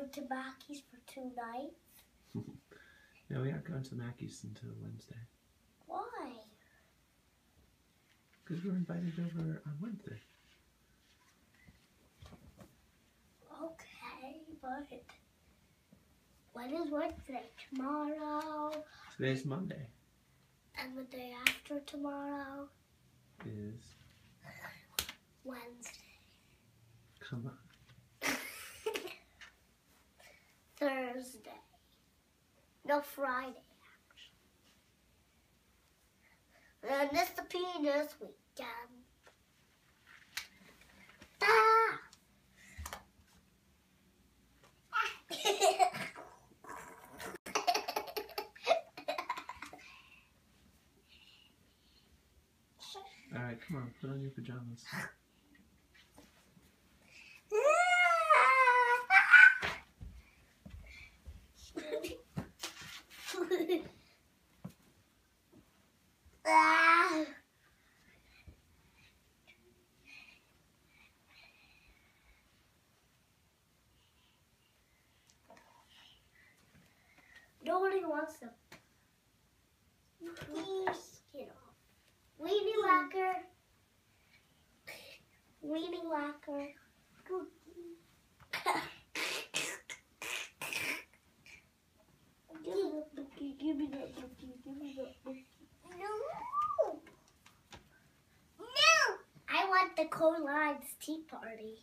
going to Mackey's for two nights. No, we aren't going to Mackey's until Wednesday. Why? Because we're invited over on Wednesday. Okay, but when is Wednesday? Tomorrow Today's Monday. and the day after tomorrow, Is Wednesday. come on. Thursday. No, Friday, actually. And it's the penis weekend. Ah! All right, come on, put on your pajamas. Ah. Nobody wants them. Please get off. Weenie whacker. Weenie whacker. Give me that bookie, give me that bookie, give me that bookie. No! No! I want the Coal Lines Tea Party.